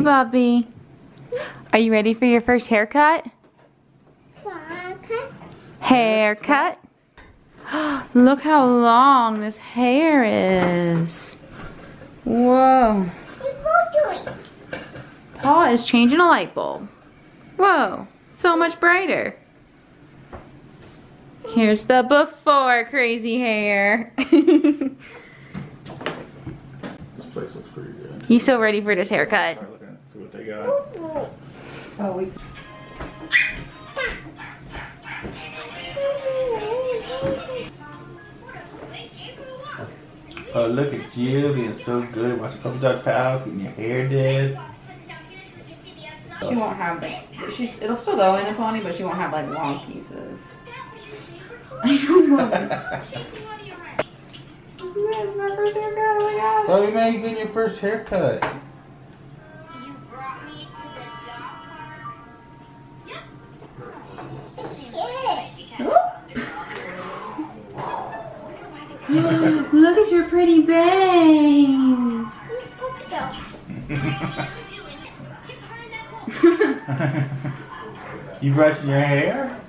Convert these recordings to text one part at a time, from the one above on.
Hey, Bobbi. Are you ready for your first haircut? Haircut. Look how long this hair is. Whoa. Paul is changing a light bulb. Whoa, so much brighter. Here's the before crazy hair. This place looks pretty good. you so ready for this haircut? Start looking at see what they got. Oh, we. Oh, look at you being so good. Watching Puppy Dog Pals, getting your hair did. She won't have like, she's, it'll still go in a pony, but she won't have like long pieces. I don't know. This first haircut, oh my gosh. Oh, you man, you getting your first haircut. Look at your pretty bangs. you brushing your hair?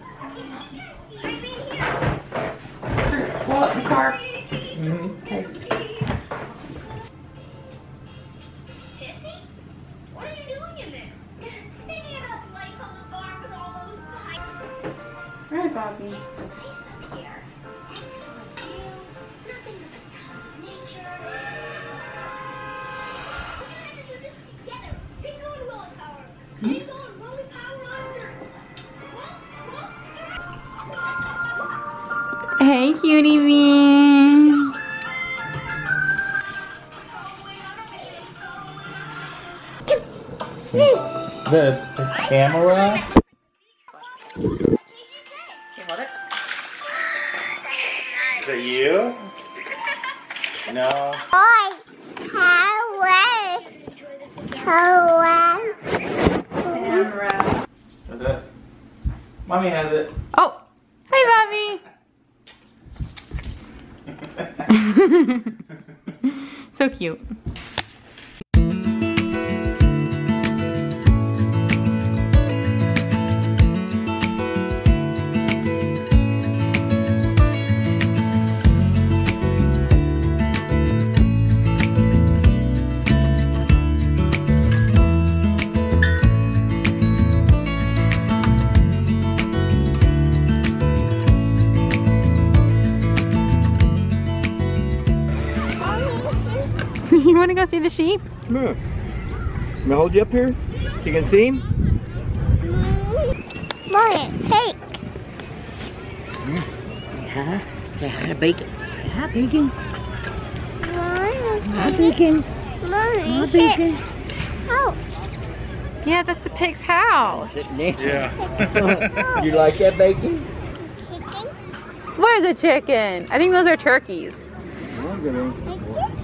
The camera? Is that you? No. Camera. Is that? Mommy has it. Oh, hi, Bobbi. so cute. you want to go see the sheep? Come here. Can I hold you up here? You can see him? take. Huh? Hi, bacon. Hi, bacon. Hi, bacon. Hi, bacon. Yeah, that's the pig's house. Yeah. You like that bacon? Chicken. Where's a chicken? I think those are turkeys.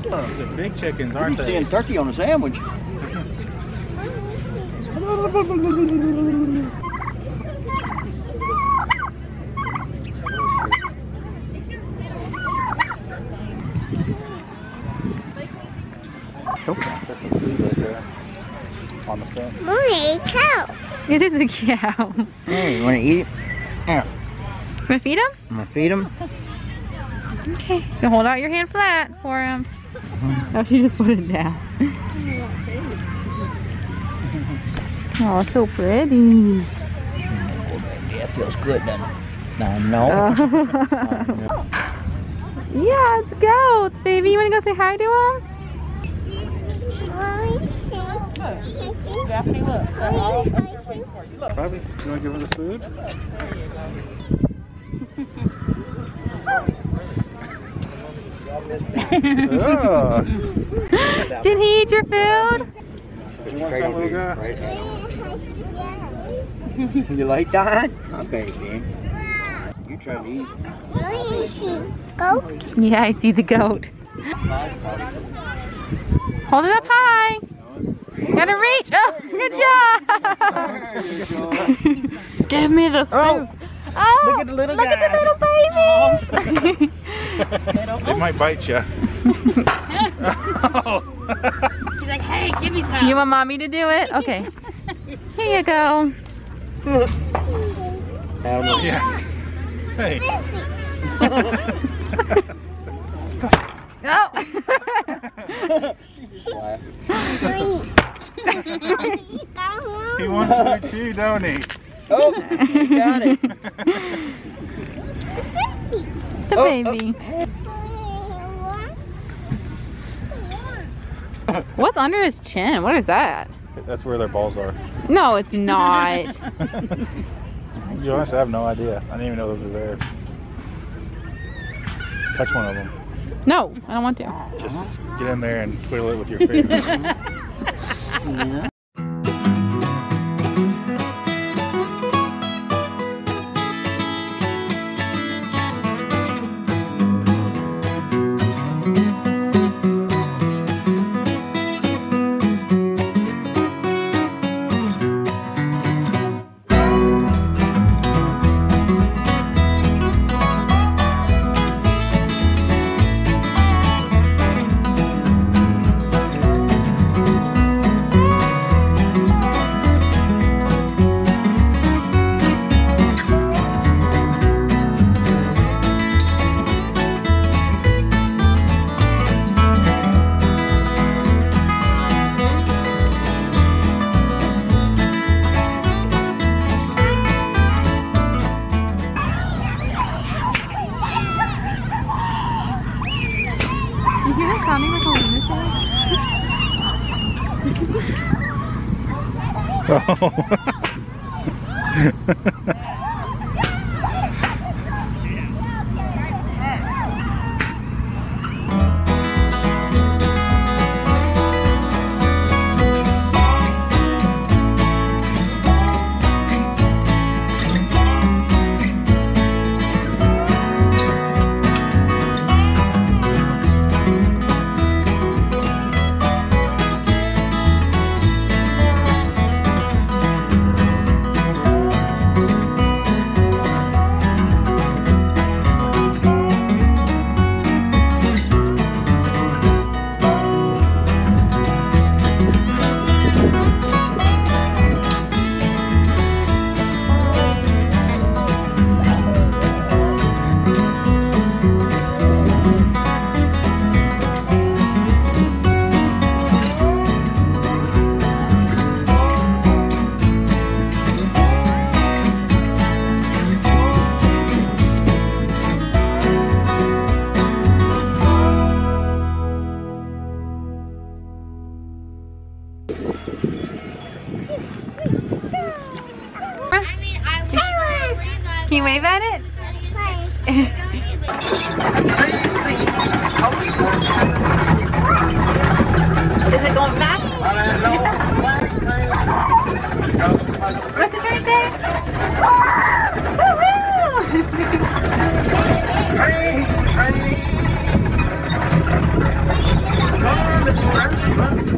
The big chickens, You aren't they? seeing turkey on a sandwich. That's some food right there. On the fence. It is a cow. Hey, you want to eat it? Here, Want to feed him? I'm going to feed him. Okay. You hold out your hand flat for him. Oh, she just put it down. Oh, so pretty. Yeah, it feels good, doesn't it? No, no. Uh, yeah, it's goats, baby. You want to go say hi to them? Bobbi, you want to give her the food? Oh, oh. Did he eat your food? You want some little guy? Right. You like that? Okay, then. You trying to eat? Goat? Yeah, I see the goat. Hold it up high. Gotta reach. Oh, good job. Give me the oh. food. Oh. Oh, Look at the little look at the little babies. Oh. They might bite you. He's like, hey. Hey, give me some. You want mommy to do it? Okay. Here you go. Yeah. Hey. Oh. He wants to do too, don't he? Oh, you got it. The oh, oh, baby. What's under his chin? What is that? That's where their balls are. No, it's not. To be honest, I have no idea. I didn't even know those were there. Touch one of them. no, I don't want to. Just get in there and twiddle it with your fingers. Yeah. I oh. Can you wave at it? Is it going fast? What's the right there? Woohoo!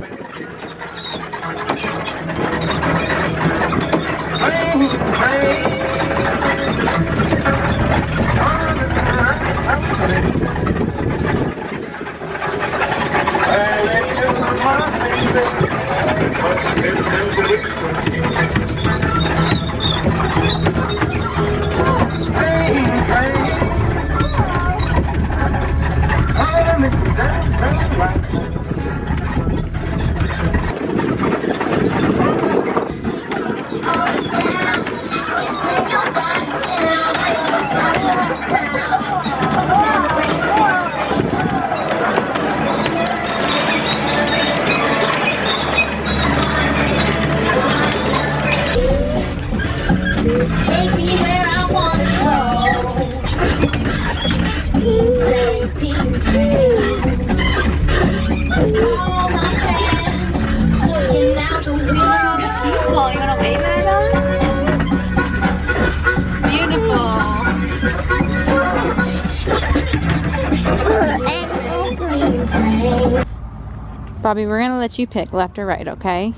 Bobbi, we're gonna let you pick left or right, okay?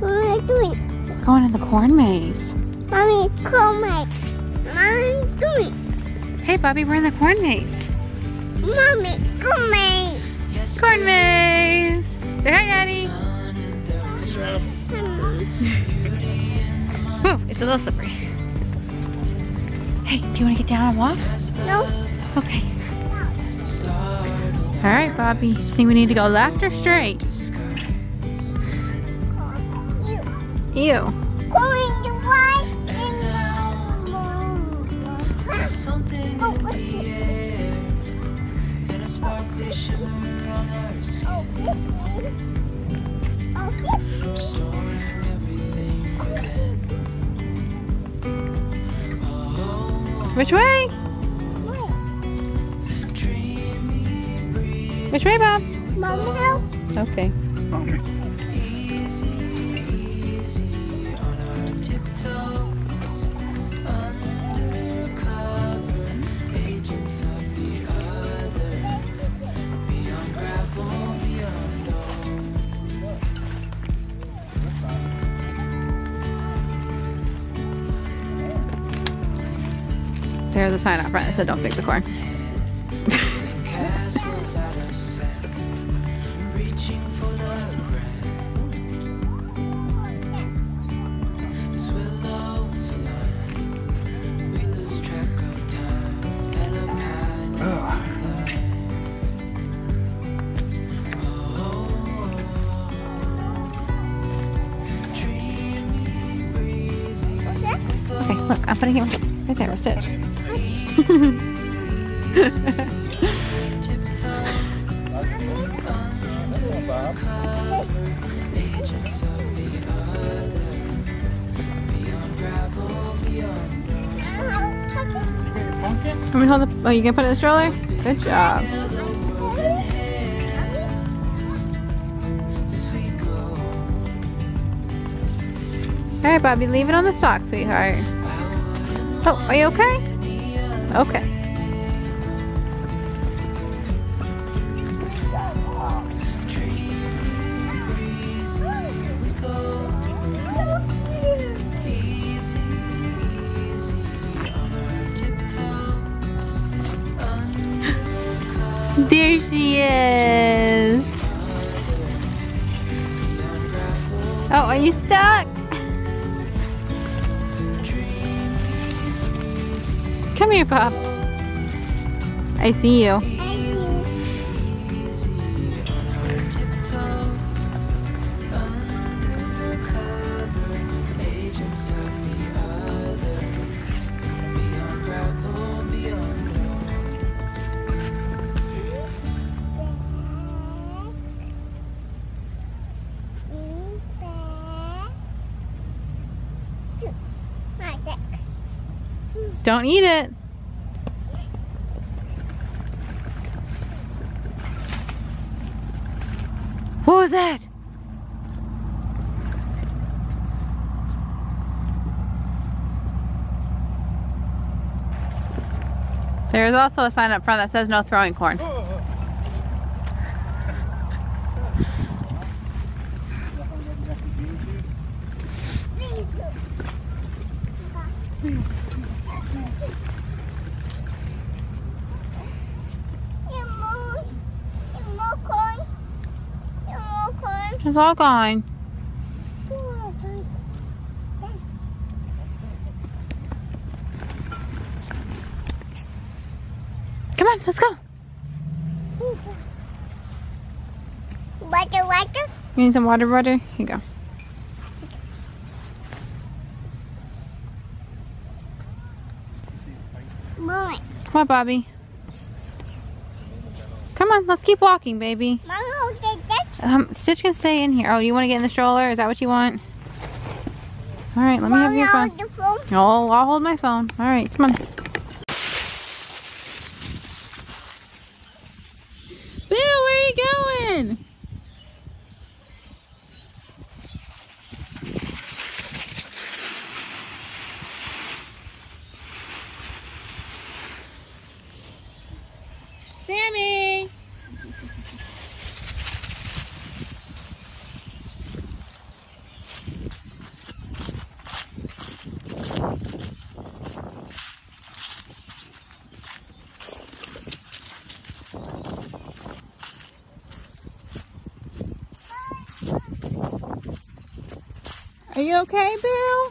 What am I doing? We're going in the corn maze. Mommy, call my. Mommy, doing. Hey, Bobbi, we're in the corn maze. Mommy, call my. Corn maze. Say hi, Daddy. Whew, it's a little slippery. Hey, do you want to get down and walk? No. Okay. All right, Bobbi. Do you Think we need to go left or straight? You Ew. going to white and the Something Oh, in the air and a sparkly shimmer on her skin, Oh, okay. everything within. Oh, Which way? Which way, Bob? Mama, Okay. easy, easy on our tiptoes, undercover agents of the other, beyond gravel, beyond all. There's a sign up front that said don't pick the corn. look, I'm putting him right there, a stitch. Let me hold the, oh, you gonna put it in the stroller? Good job. we. All right, Bobbi, leave it on the stalk, sweetheart. Oh, are you okay? Okay. There she is. Oh, are you stuck? Come here, Bob. I see you. Don't eat it. What was that? There's also a sign up front that says no throwing corn. You more, you more corn. You more corn. It's all gone. You more corn. Come on, let's go. Water, water. You need some water, water? Here you go. Come on, Bobbi. Come on, let's keep walking, baby. Mom, hold it. That's Um, Stitch can stay in here. Oh, you want to get in the stroller? Is that what you want? All right, let me have your phone. phone. Oh, I'll hold my phone. All right, come on. Bill, where are you going? Sammy! Are you okay, Boo?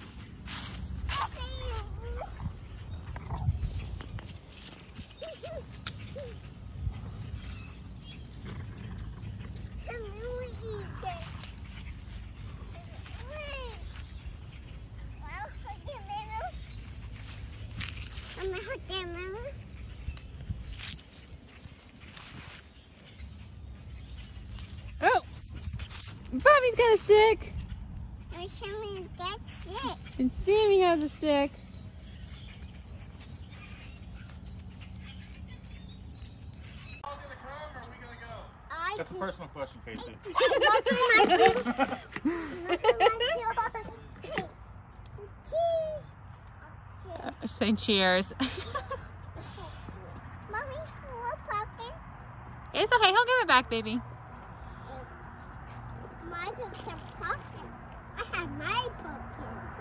Oh, Bobbi's got a stick, and Sammy has a stick. That's a personal question, Casey. Say cheers. Mommy. It's okay. He'll give it back, baby. Mine is a pumpkin. I have my pumpkin.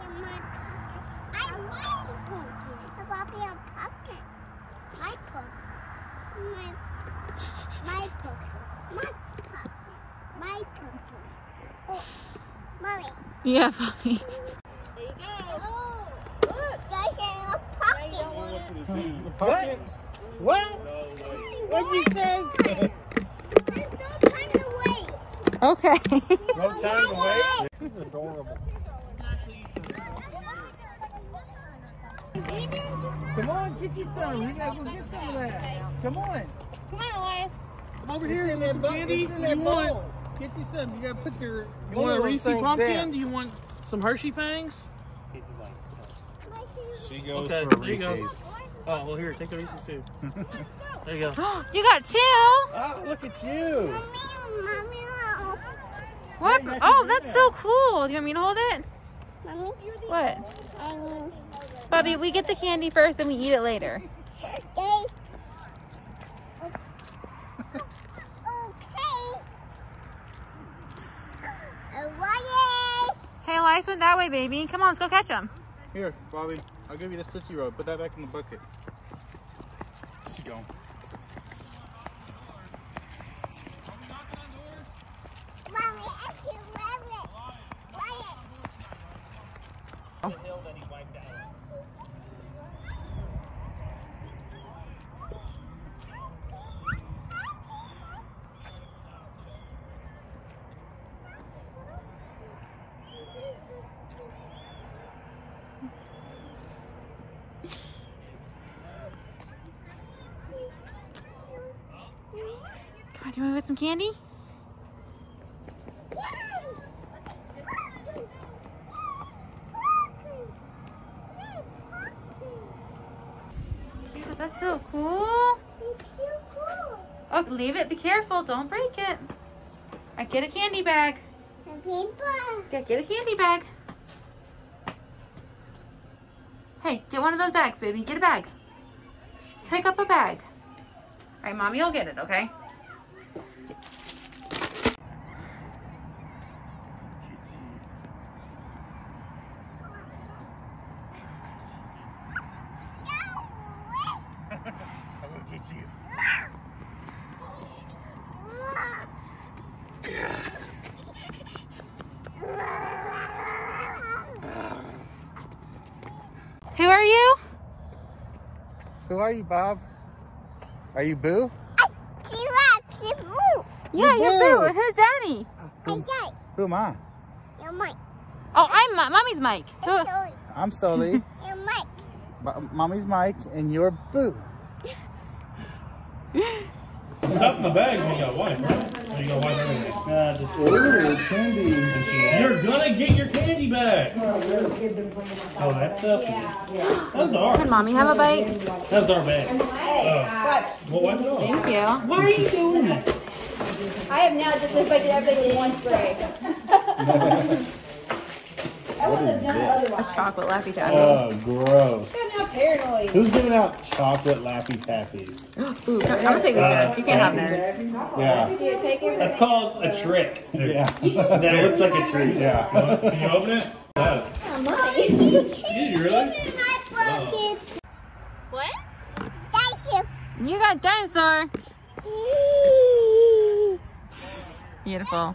Yeah, my pumpkin. I have my pumpkin. The a pumpkin. My pumpkin. My, my pumpkin. My pumpkin. My pumpkin. Oh, mommy. Yeah, Bobbi. There you go. Oh, look. Guys, a pumpkin. Pumpkins? What? What'd you say? There's no time to wait. Okay. No time to wait. Come on, get you some. You gotta go get some of that. Come on. Come on, Elias. Come over here It's in and get some candy. You that want? Get you some. You gotta put your. You want a those Reese pumpkin? down. Do you want some Hershey fangs? She goes Okay, for there you go. Oh well, here, take the Reese's too. there you go. you got two. Oh, look at you. Mommy, mommy, What? Oh, that's so cool. Do you want me to hold it? mommy. What? Bobbi, we get the candy first and we eat it later. okay. okay. Hey, Elias went that way, baby. Come on, let's go catch him. Here, Bobbi. I'll give you this Tootsie Roll. Put that back in the bucket. She's gone. Mommy, I can love it. Love it. Oh. Some candy? Yeah, that's so cool. Oh, leave it. Be careful. Don't break it. I get a candy bag. Yeah, get a candy bag. Hey, get one of those bags, baby. Get a bag. Pick up a bag. All right, mommy will get it, okay? I'm gonna get you. Who are you? Who are you, Bob? Are you Boo? Yeah, Boo. Yeah, you're Boo. And who's Daddy? Who am I? You're Mike. Oh, I'm Mi- Mommy's Mike. Who? Sorry. I'm Sully. You're Mike. Bo- Mommy's Mike, and you're Boo. Stuff in the bag when you got wipe, right? Or you got wipe everything. Uh, just ooh, candy. You're gonna get your candy back. Oh, that stuff. is- That's ours. Can Mommy have a bite? That's our bag. Oh. Well, wipe it off. Thank you. Why are you doing that? I have now just if everything with one spray. I would have done it otherwise. Chocolate Laffy Taffy. Oh, gross. I'm now paranoid. Who's giving out chocolate Laffy Taffies? Ooh, I'm gonna take these nerds. You can't have nerds. Yeah. Do you take everything? That's called a trick. Yeah. That looks like a treat. Yeah. Can you open it? No. Oh, my. Did you really? What? That's You got dinosaur. you. Beautiful.